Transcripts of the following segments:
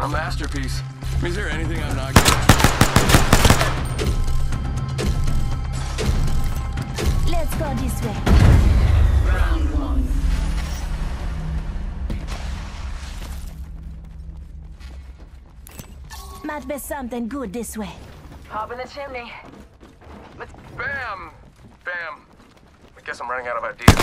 A masterpiece. Is there anything I'm not good at? Let's go this way. Round one. Might be something good this way. Hop in the chimney. Let's Bam! Bam. I guess I'm running out of ideas.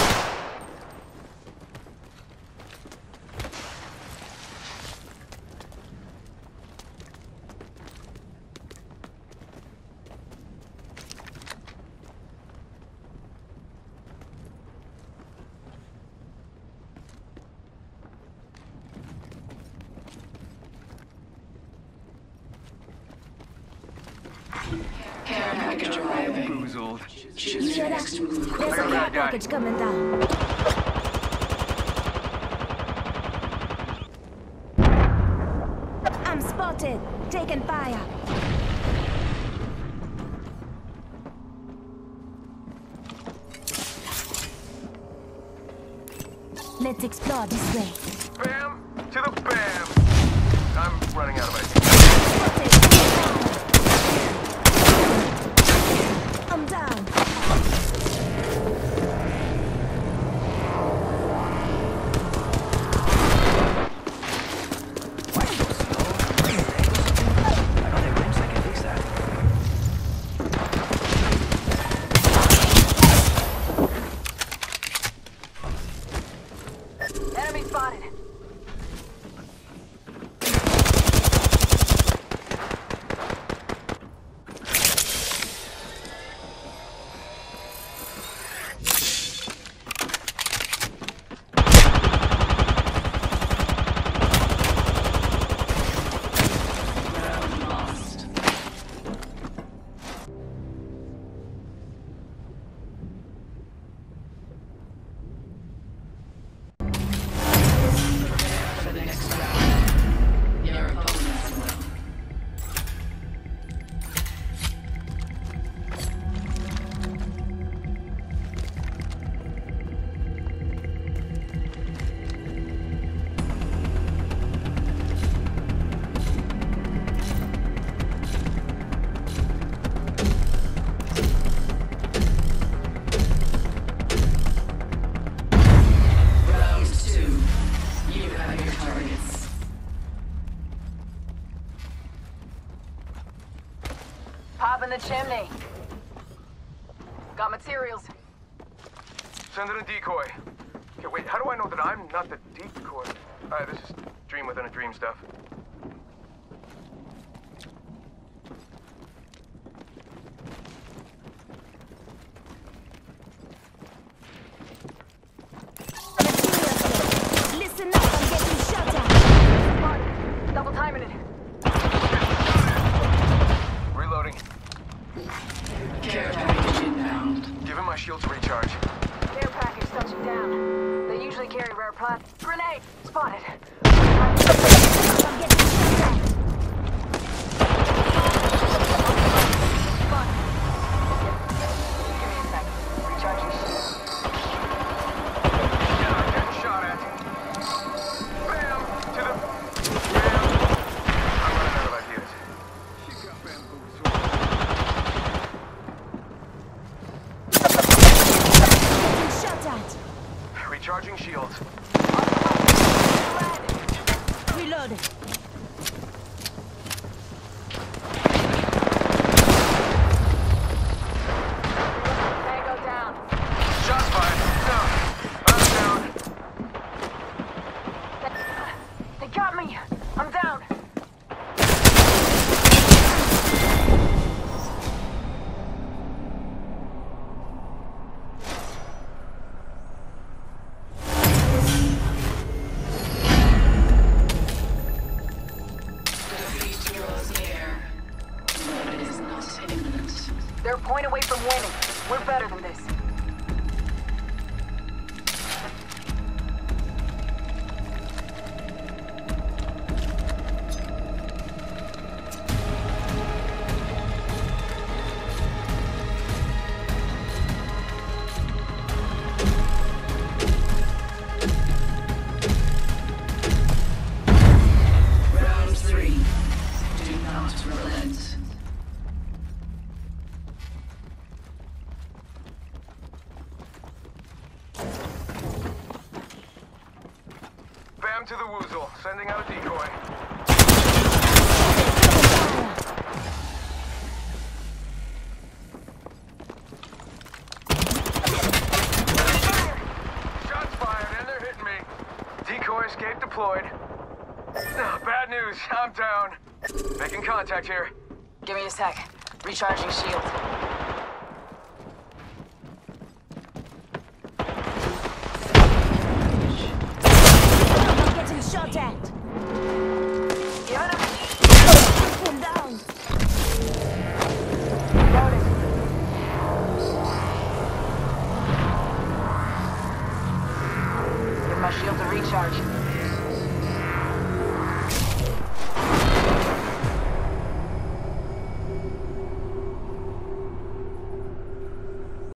Package arriving. Boozled. Choose your next move. There's a Bad care package coming down. I'm spotted. Taking fire. Let's explore this way. In the chimney. Got materials. Send in a decoy. Okay, wait, how do I know that I'm not the decoy? Alright, this is dream within a dream stuff. Materials. Listen up, I'm getting shot at. Spotted. Double timing it. Reloading. Care package inbound. Give him my shield to recharge. Care package touching down. They usually carry rare plat. Grenade! Spotted. I'm getting. Spotted. Reloading. They're a point away from winning. We're better than this. Woozle. Sending out a decoy. Shots fired and they're hitting me. Decoy escape deployed. Ah, Bad news. I'm down. Making contact here. Give me a sec. Recharging shield. Shield to recharge.